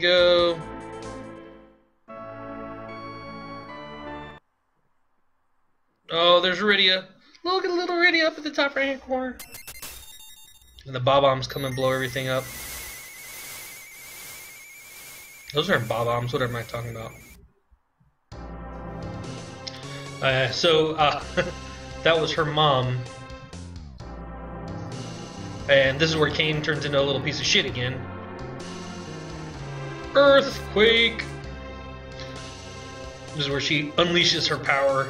go. Oh, there's Rydia. Look at little Rydia up at the top right hand corner. And the Bob-ombs come and blow everything up. Those aren't Bob-ombs, what am I talking about? Uh, so, uh, that was her mom. And this is where Kain turns into a little piece of shit again. Earthquake! This is where she unleashes her power.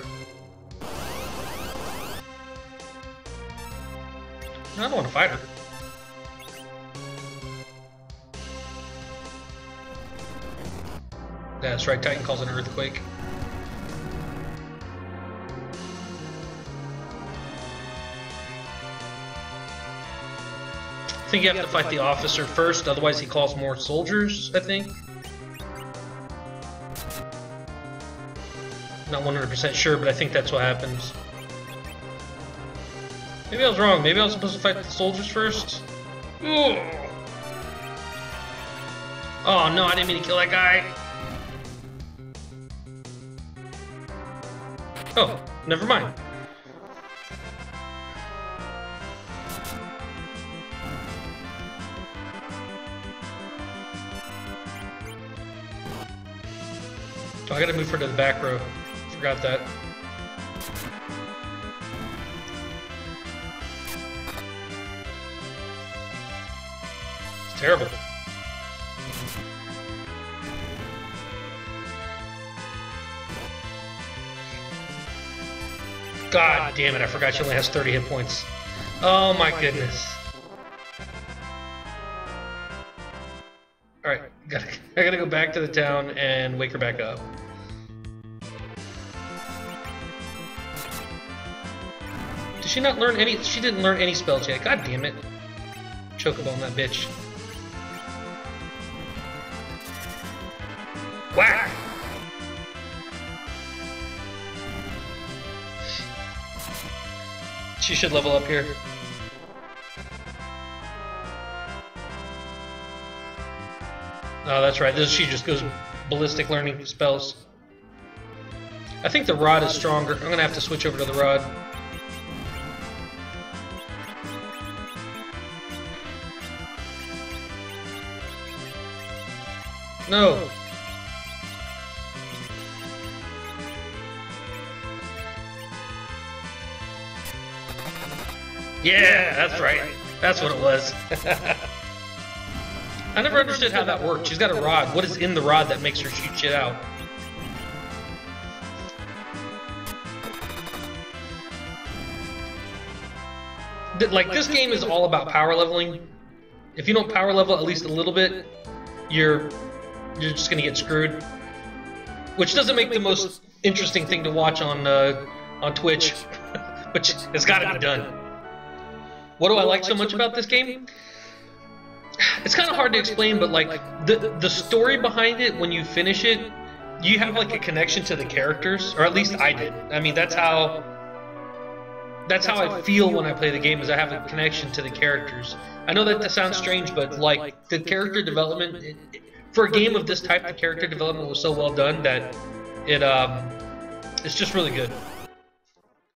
I don't want to fight her. That's right, Titan calls an earthquake. I think you have to fight the officer first, otherwise he calls more soldiers, I think. Not 100% sure, but I think that's what happens. Maybe I was wrong. Maybe I was supposed to fight the soldiers first. Oh no, I didn't mean to kill that guy. Oh, never mind. I gotta move her to the back row. Forgot that. It's terrible. God damn it, I forgot she only has 30 hit points. Oh my goodness. Alright, gotta, I gotta go back to the town and wake her back up. Did she not learn any? She didn't learn any spells yet. God damn it. Chocobo on that bitch. Whack! She should level up here. Oh, that's right. This she just goes ballistic learning spells. I think the rod is stronger. I'm gonna have to switch over to the rod. No. Yeah, that's right. That's what it was. I never understood how that worked. She's got a rod. What is in the rod that makes her shoot shit out? Like, this game is all about power leveling. If you don't power level at least a little bit, you're you're just gonna get screwed. Which doesn't make the most interesting thing to watch on uh, on Twitch, but it's got to be done. What do I like so much about this game? It's kind of hard to explain, but like the the story behind it, when you finish it, you have like a connection to the characters, or at least I did. I mean, that's how that's how I feel when I play the game. Is I have a connection to the characters. I know that, that sounds strange, but like the character development it, for a game of this type, the character development was so well done that it um, it's just really good.